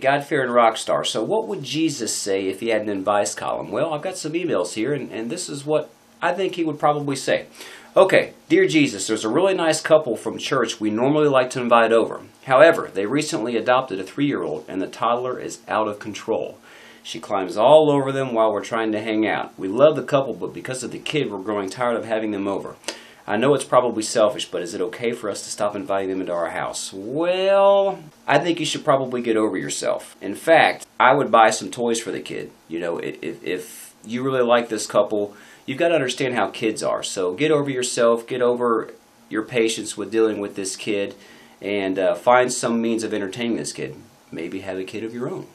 God-fearing rock star. So what would Jesus say if he had an advice column? Well, I've got some emails here, and, and this is what I think he would probably say. Okay, dear Jesus, there's a really nice couple from church we normally like to invite over. However, they recently adopted a three-year-old, and the toddler is out of control. She climbs all over them while we're trying to hang out. We love the couple, but because of the kid, we're growing tired of having them over. I know it's probably selfish, but is it okay for us to stop inviting them into our house? Well, I think you should probably get over yourself. In fact, I would buy some toys for the kid. You know, if, if you really like this couple, you've got to understand how kids are. So get over yourself, get over your patience with dealing with this kid, and uh, find some means of entertaining this kid. Maybe have a kid of your own.